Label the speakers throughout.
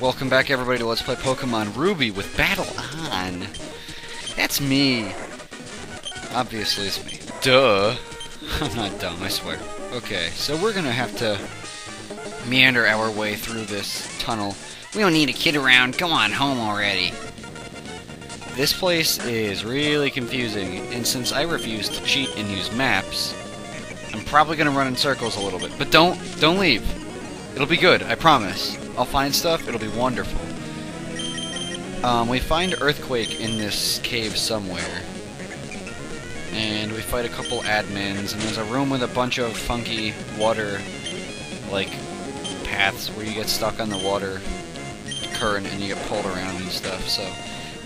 Speaker 1: Welcome back everybody to Let's Play Pokemon Ruby with Battle On. That's me. Obviously it's me. Duh. I'm not dumb, I swear. Okay, so we're gonna have to meander our way through this tunnel. We don't need a kid around. Come on home already. This place is really confusing, and since I refuse to cheat and use maps, I'm probably gonna run in circles a little bit. But don't, don't leave. It'll be good, I promise. I'll find stuff, it'll be wonderful. Um, we find Earthquake in this cave somewhere. And we fight a couple admins, and there's a room with a bunch of funky water, like, paths where you get stuck on the water current and you get pulled around and stuff, so...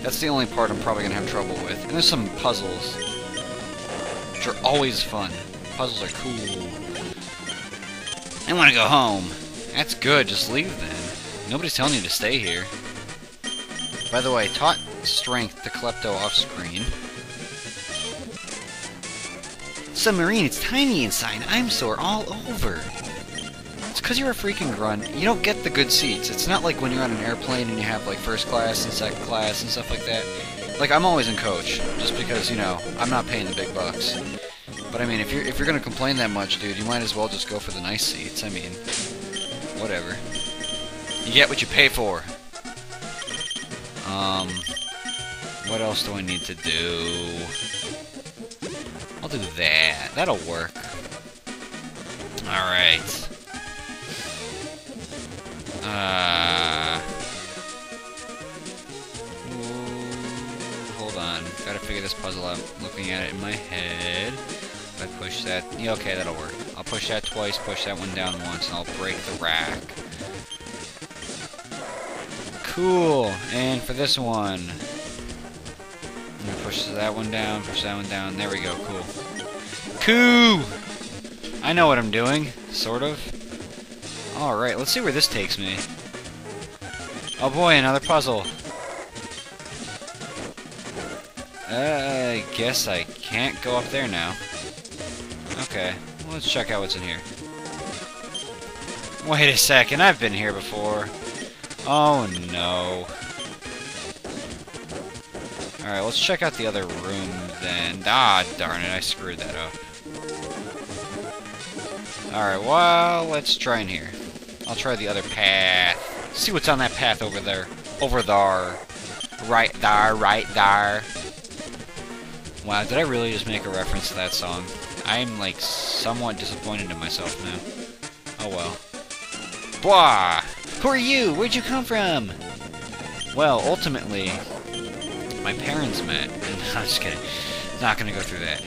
Speaker 1: That's the only part I'm probably gonna have trouble with. And there's some puzzles, which are always fun. Puzzles are cool. I want to go home. That's good, just leave then. Nobody's telling you to stay here. By the way, I taught strength to Klepto off screen. Submarine, it's tiny inside. I'm sore all over. It's because you're a freaking grunt. You don't get the good seats. It's not like when you're on an airplane and you have like first class and second class and stuff like that. Like I'm always in coach, just because you know I'm not paying the big bucks. But I mean, if you're if you're gonna complain that much, dude, you might as well just go for the nice seats. I mean, whatever. You get what you pay for. Um, what else do I need to do? I'll do that. That'll work. All right. Uh. hold on. Gotta figure this puzzle out. Looking at it in my head. If I push that. Yeah, okay, that'll work. I'll push that twice, push that one down once, and I'll break the rack. Cool. And for this one. I'm gonna push that one down, push that one down. There we go. Cool. Cool! I know what I'm doing. Sort of. Alright, let's see where this takes me. Oh boy, another puzzle. I guess I can't go up there now. Okay, let's check out what's in here. Wait a second, I've been here before. Oh no. Alright, let's check out the other room then. Ah, darn it, I screwed that up. Alright, well, let's try in here. I'll try the other path. See what's on that path over there. Over there. Right there, right there. Wow, did I really just make a reference to that song? I'm, like, somewhat disappointed in myself now. Oh well. Blah! Who are you? Where'd you come from? Well, ultimately, my parents met. I'm just kidding. Not gonna go through that.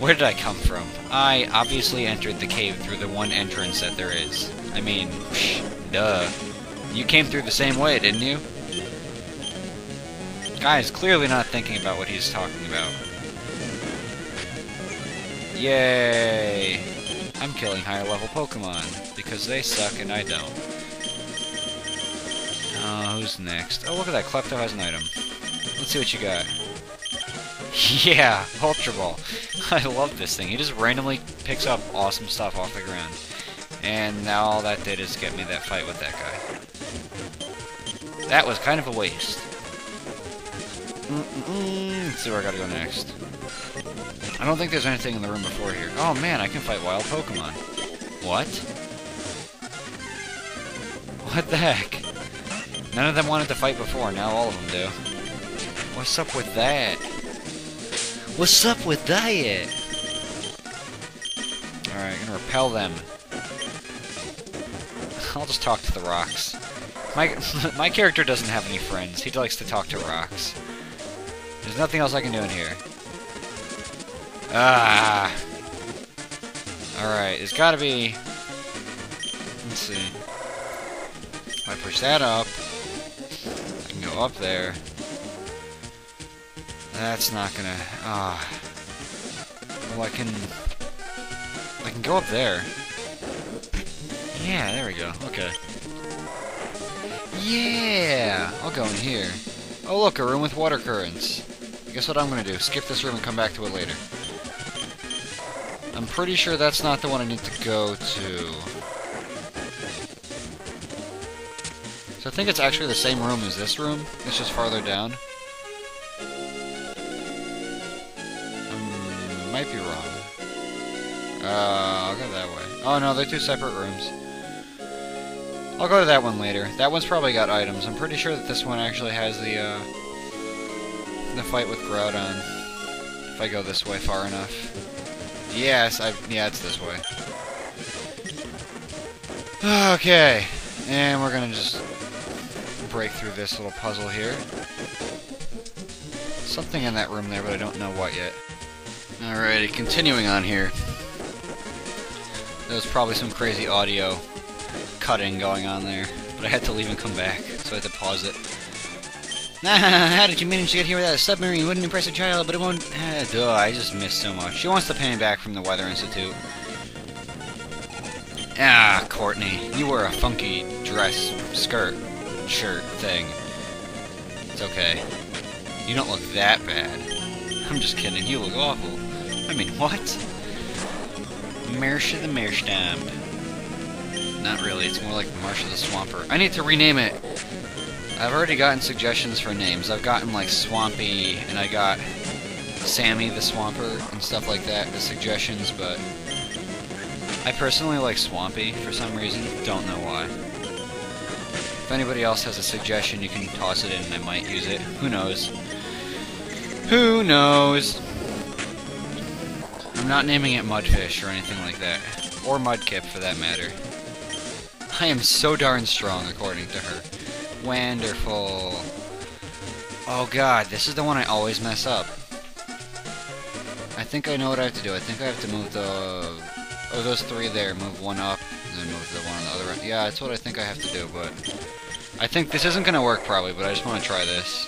Speaker 1: Where did I come from? I obviously entered the cave through the one entrance that there is. I mean, psh, duh. You came through the same way, didn't you? Guy's clearly not thinking about what he's talking about. Yay! I'm killing higher level Pokemon, because they suck and I don't. Oh, who's next? Oh, look at that, Klepto has an item. Let's see what you got. Yeah, Ultra Ball. I love this thing. He just randomly picks up awesome stuff off the ground. And now all that did is get me that fight with that guy. That was kind of a waste. Mm -mm -mm. Let's see where I gotta go next. I don't think there's anything in the room before here. Oh man, I can fight wild Pokemon. What? What the heck? None of them wanted to fight before, now all of them do. What's up with that? What's up with that? Alright, I'm gonna repel them. I'll just talk to the rocks. My my character doesn't have any friends. He likes to talk to rocks. There's nothing else I can do in here. Ah. Alright, it's gotta be... Let's see. If I push that up, I can go up there. That's not gonna... Ah. Well, I can... I can go up there. Yeah, there we go. Okay. Yeah! I'll go in here. Oh look, a room with water currents. Guess what I'm gonna do? Skip this room and come back to it later. I'm pretty sure that's not the one I need to go to. So I think it's actually the same room as this room. It's just farther down. Um, might be wrong. Uh, I'll go that way. Oh no, they're two separate rooms. I'll go to that one later. That one's probably got items. I'm pretty sure that this one actually has the, uh, the fight with Groudon. If I go this way far enough. Yes, I, yeah, it's this way. Okay, and we're gonna just break through this little puzzle here. Something in that room there, but I don't know what yet. Alrighty, continuing on here. There's probably some crazy audio cutting going on there, but I had to leave and come back, so I had to pause it. How did you manage to get here without a submarine? Wouldn't impress a child, but it won't... Duh, I just missed so much. She wants the pay back from the Weather Institute. Ah, Courtney, you wear a funky dress, skirt, shirt thing. It's okay. You don't look that bad. I'm just kidding, you look awful. I mean, what? Marsha the Meerstamp. Not really, it's more like Marsha the Swamper. I need to rename it! I've already gotten suggestions for names. I've gotten like Swampy, and I got Sammy the Swamper, and stuff like that, the suggestions, but I personally like Swampy for some reason. Don't know why. If anybody else has a suggestion, you can toss it in and I might use it. Who knows? Who knows? I'm not naming it Mudfish or anything like that. Or Mudkip, for that matter. I am so darn strong, according to her. Wonderful. Oh god, this is the one I always mess up. I think I know what I have to do. I think I have to move the... Oh, those three there. Move one up, and then move the one on the other end. Yeah, that's what I think I have to do, but... I think this isn't going to work, probably, but I just want to try this.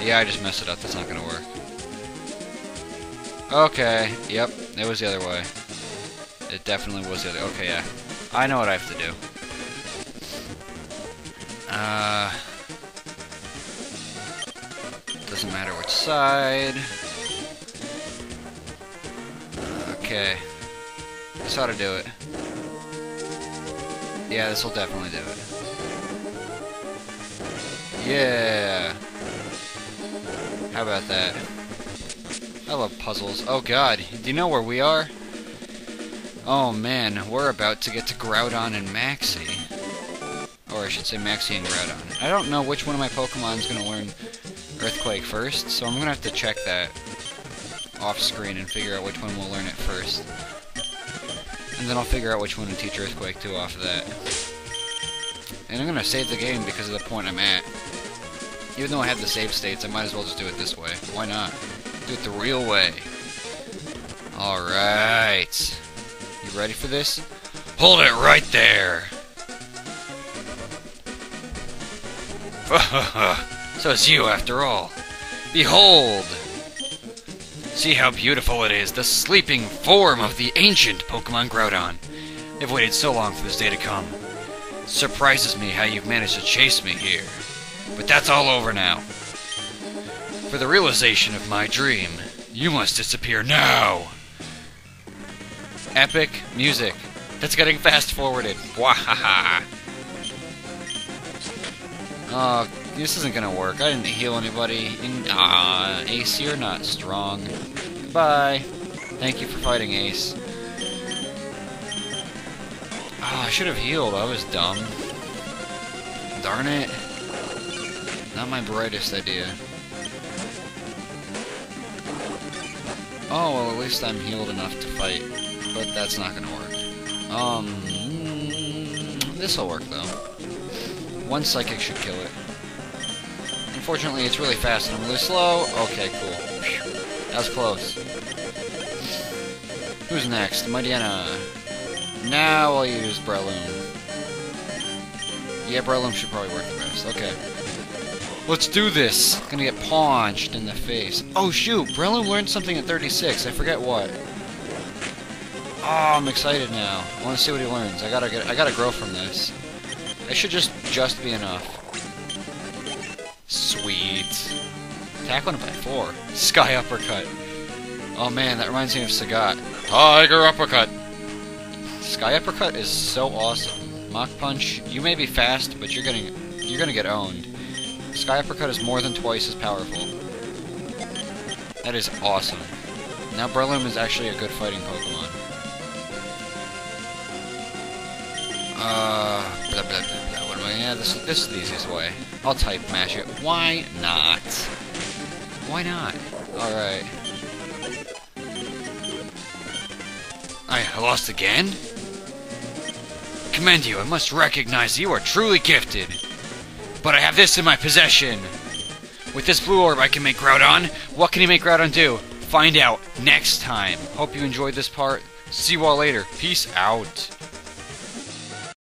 Speaker 1: Yeah, I just messed it up. That's not going to work. Okay, yep, it was the other way. It definitely was the other... Okay, yeah. I know what I have to do. Uh... Doesn't matter which side. Okay. That's how to do it. Yeah, this will definitely do it. Yeah! How about that? I love puzzles. Oh god, do you know where we are? Oh man, we're about to get to Groudon and Maxie. Or I should say Maxie and Groudon. I don't know which one of my Pokemon is going to learn Earthquake first, so I'm going to have to check that off screen and figure out which one will learn it first. And then I'll figure out which one to teach Earthquake to off of that. And I'm going to save the game because of the point I'm at. Even though I have the save states, I might as well just do it this way. Why not? Do it the real way. Alright. You ready for this? Hold it right there! so it's you after all. Behold! See how beautiful it is, the sleeping form of the ancient Pokemon Groudon. I've waited so long for this day to come. It surprises me how you've managed to chase me here. But that's all over now. For the realization of my dream, you must disappear now! Epic music. That's getting fast forwarded. Wahaha! Uh, this isn't gonna work. I didn't heal anybody. Ah, uh, Ace, you're not strong. Goodbye. Thank you for fighting Ace. Ah, oh, I should have healed. I was dumb. Darn it. Not my brightest idea. Oh, well, at least I'm healed enough to fight. But that's not gonna work. Um, this'll work, though. One Psychic should kill it. Unfortunately, it's really fast and I'm really slow. Okay, cool. That was close. Who's next? Mightyena. Now I'll use Breloom. Yeah, Breloom should probably work the best. Okay. Let's do this! Gonna get punched in the face. Oh shoot! Breloom learned something at 36. I forget what. Oh, I'm excited now. I want to see what he learns. I gotta get. I gotta grow from this. It should just just be enough. Sweet. Tackling by four. Sky uppercut. Oh man, that reminds me of Sagat. Tiger uppercut. Sky Uppercut is so awesome. Mach Punch, you may be fast, but you're gonna you're gonna get owned. Sky Uppercut is more than twice as powerful. That is awesome. Now Breloom is actually a good fighting Pokemon. Uh, blah, blah, blah, blah. What am I? Yeah, this, this is the easiest way. I'll type mash it. Why not? Why not? Alright. I lost again? Commend you. I must recognize you are truly gifted. But I have this in my possession. With this blue orb, I can make Groudon. What can he make Groudon do? Find out next time. Hope you enjoyed this part. See you all later. Peace out.